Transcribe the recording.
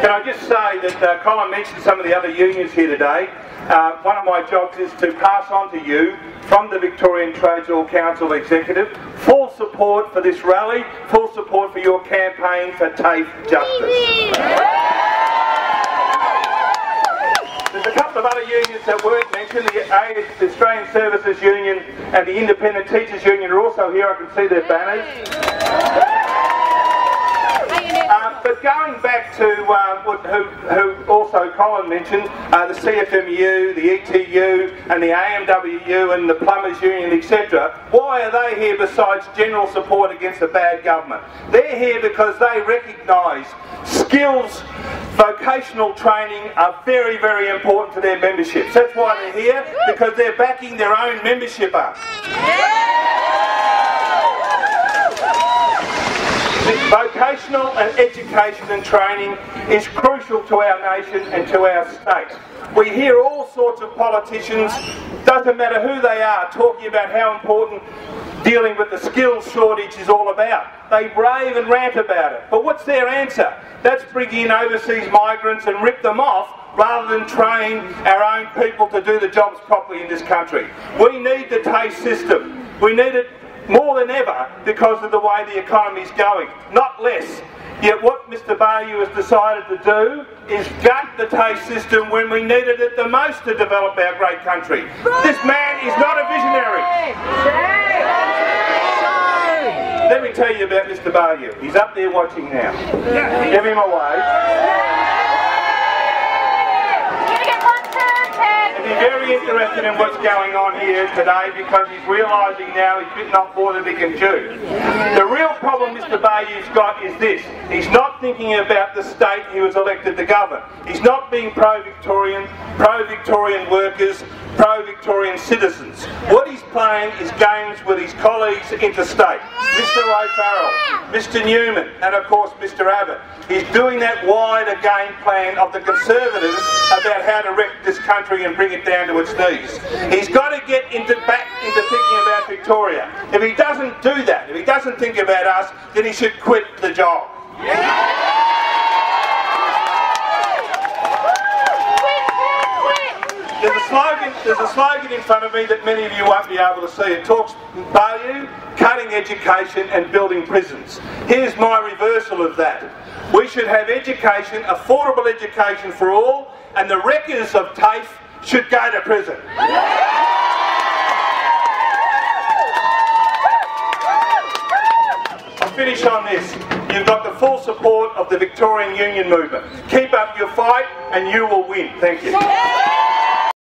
Can I just say that uh, Colin mentioned some of the other unions here today. Uh, one of my jobs is to pass on to you from the Victorian Trades Hall Council Executive full support for this rally, full support for your campaign for TAFE justice. There's a couple of other unions that weren't mentioned. The Australian Services Union and the Independent Teachers Union are also here. I can see their banners. But going back to uh, what, who, who, also Colin mentioned, uh, the CFMEU, the ETU, and the AMWU, and the Plumbers Union, etc. Why are they here besides general support against a bad government? They're here because they recognise skills, vocational training are very, very important to their memberships. That's why they're here because they're backing their own membership up. Vocational and education and training is crucial to our nation and to our state. We hear all sorts of politicians, doesn't matter who they are, talking about how important dealing with the skills shortage is all about. They rave and rant about it. But what's their answer? That's bring in overseas migrants and rip them off rather than train our own people to do the jobs properly in this country. We need the TAFE system. We need it more than ever because of the way the economy is going, not less. Yet what Mr Baillieu has decided to do is gut the TAFE system when we needed it the most to develop our great country. This man is not a visionary. Let me tell you about Mr Baillieu. He's up there watching now. Give him a wave. He's very interested in what's going on here today because he's realising now he's bitten off more than he can chew. The real Mr Baillieu's got is this. He's not thinking about the state he was elected to govern. He's not being pro-Victorian, pro-Victorian workers, pro-Victorian citizens. What he's playing is games with his colleagues interstate. Mr O'Farrell, Mr Newman and of course Mr Abbott. He's doing that wider game plan of the Conservatives about how to wreck this country and bring it down to its knees. He's got to get into back into thinking about Victoria. If he doesn't do that, if he doesn't think about us, then he should quit the job. There's a slogan. There's a slogan in front of me that many of you won't be able to see. It talks value, cutting education, and building prisons. Here's my reversal of that. We should have education, affordable education for all, and the wreckers of TAFE should go to prison. Finish on this. You've got the full support of the Victorian Union movement. Keep up your fight and you will win. Thank you.